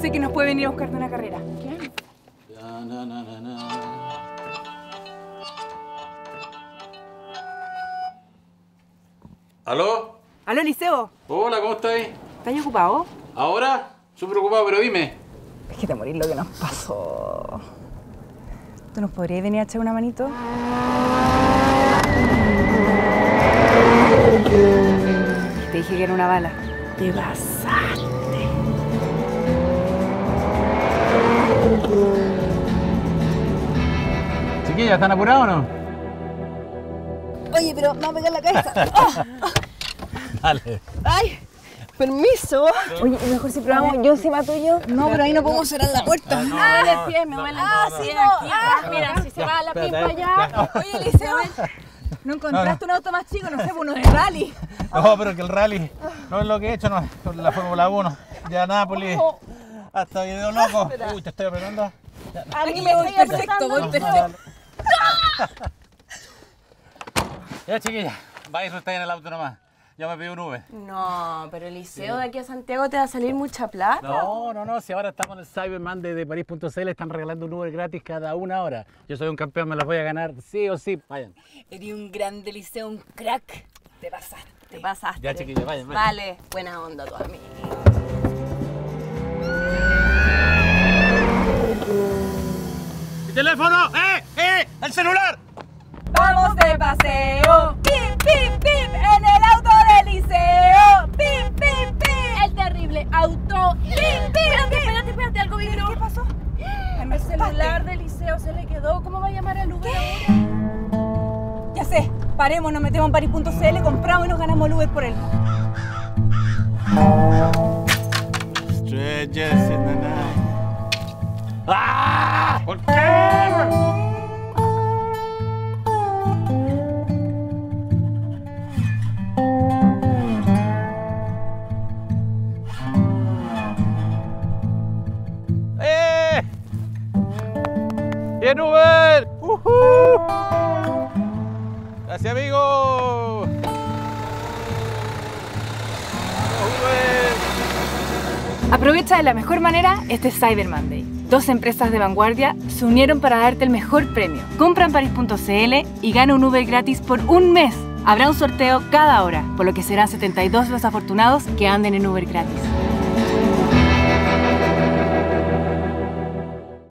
sé que nos puede venir a buscar de una carrera. ¿Quién? ¿Aló? ¿Aló, Liceo? Hola, ¿cómo estáis? ¿Estás ocupado? ¿Ahora? Súper ocupado, pero dime. Es que te morís lo que nos pasó. ¿Tú nos podrías venir a echar una manito? Te dije que era una bala. Te pasaste. Chiquilla, ¿están apurados o no? Oye, pero me va a pegar la cabeza. ¡Ah! Dale. ¡Ay! Permiso. Oye, ¿y mejor si probamos yo encima tuyo. No, pero ahí no podemos cerrar la puerta. Ah, el pie, me duele el Ah, pie sí, no. aquí. Ah, Mira, si se va la pipa allá. ya. Oye, Liceo, ¿no encontraste un auto más chico? No sé, uno de rally. No, pero que el rally no es lo que he hecho, no, es la Fórmula 1. Ya Nápoles, hasta video loco. Uy, te estoy apretando. Aquí me voy perfecto, voy perfecto. Ya, chiquilla, va a disfrutar en el auto nomás. Ya me pido un Uber. No, pero el liceo de aquí a Santiago te va a salir mucha plata. No, no, no, si ahora estamos en el Cyberman de, de París.cl, están regalando un Uber gratis cada una hora. Yo soy un campeón, me los voy a ganar sí o sí. Vayan. Eres un grande liceo, un crack. Te pasaste. Te pasaste. Ya, chiquilla, vayan, vayan. Vale, buena onda tu amigo. Teléfono! ¡Eh! ¡Eh! ¡El celular! Vamos de paseo. Pip, pip, pip. En el auto del liceo. Pip, pip, pip. El terrible auto. ¡Pim, pim! Espérate, espérate, espérate, algo vino. ¿Qué pasó? El celular del liceo se le quedó. ¿Cómo va a llamar al Uber ahora? Ya sé, paremos, nos metemos en Paris.cl, compramos y nos ganamos el Uber por él. Strangers in the night. ¡Ah! ¿Por qué? ¡Eh! ¡Bien, Uber! Gracias, amigo. Uber. Aprovecha de la mejor manera este Cyber Monday. Dos empresas de vanguardia se unieron para darte el mejor premio. Compra en y gana un Uber gratis por un mes. Habrá un sorteo cada hora, por lo que serán 72 los afortunados que anden en Uber gratis.